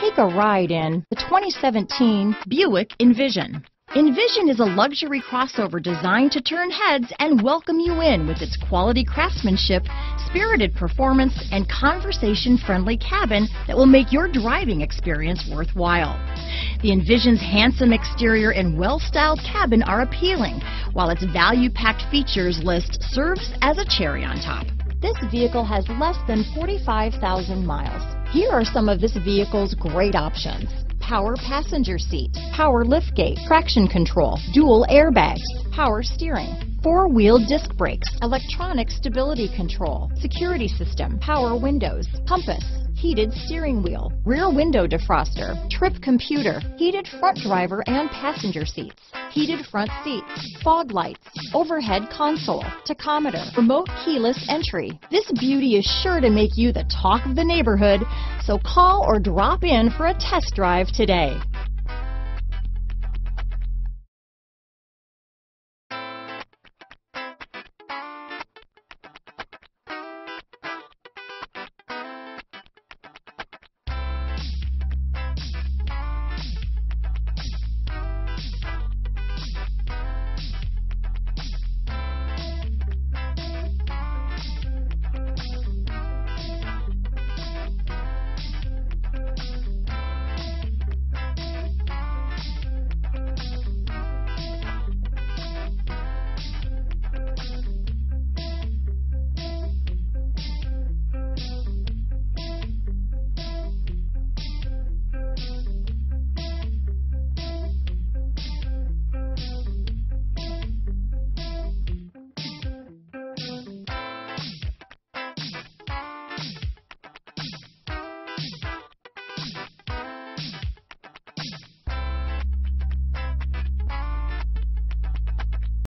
Take a ride in the 2017 Buick Envision. Envision is a luxury crossover designed to turn heads and welcome you in with its quality craftsmanship, spirited performance, and conversation-friendly cabin that will make your driving experience worthwhile. The Envision's handsome exterior and well-styled cabin are appealing, while its value-packed features list serves as a cherry on top. This vehicle has less than 45,000 miles. Here are some of this vehicle's great options. Power passenger seat, power liftgate, traction control, dual airbags, power steering, four-wheel disc brakes, electronic stability control, security system, power windows, compass, heated steering wheel, rear window defroster, trip computer, heated front driver and passenger seats, heated front seats, fog lights, overhead console, tachometer, remote keyless entry. This beauty is sure to make you the talk of the neighborhood, so call or drop in for a test drive today.